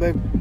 babe.